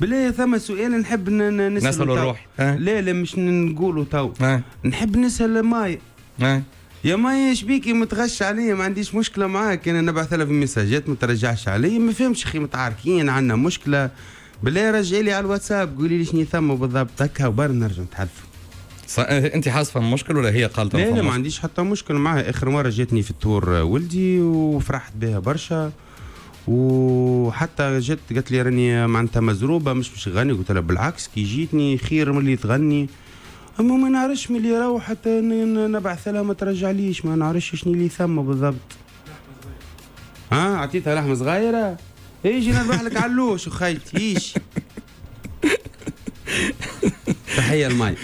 بالله ثم سؤال نحب ن- ن- نسأله نسأله تو. الروح. لا لا مش نقوله تو نحب نسأل مايا. يا مايا شبيكي متغششة عليا ما عنديش مشكلة معاك. أنا نبعث لها في مساجات ما ترجعش عليا ما فهمش أخي متعاركين عندنا مشكلة. بالله رجعي لي على الواتساب. قولي لي شنو ثم بالضبط. هكا وبر نرجع نتحدثوا ص- أنت حاسه المشكل ولا هي قالت لا لا ما عنديش حتى مشكل معها آخر مرة جاتني في الطهور ولدي وفرحت بها برشا. وحتى جت قالت لي راني معناتها مزروبة مش مش غني قلت لها بالعكس كي جيتني خير من اللي تغني. أما ما نعرفش من اللي يروح حتى نبعث لها ما ترجعليش. ما نعرفش شنو اللي ثم بالضبط. ها؟ عطيتها لحمة صغيرة. يجي نذبح لك علوش وخيتي إيش تحية الماي.